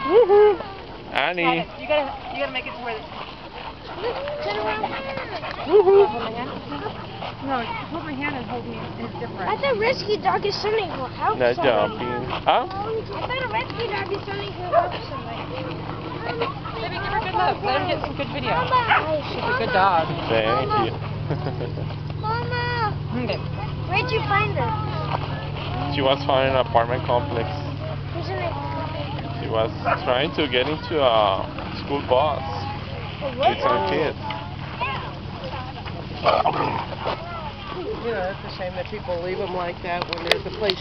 Woohoo! Got Annie. it. You gotta, you gotta make it to where. The, Woohoo! hold my hand. No, hold my hand and hold me is different. I thought rescue dog is something who helps Not somebody. jumping. Huh? I thought a rescue dog is something who helps somebody. Maybe give her a good look. Let her get some good video. Mama! She's a good dog. Thank you. Mama! Okay. Where'd you find her? she was found in an apartment complex. Who's in it? She was trying to get into a school bus with some kids. You know, it's a shame that people leave them like that when there's a place